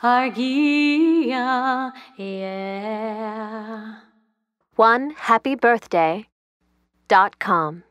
Magia, yeah. One happy birthday dot com.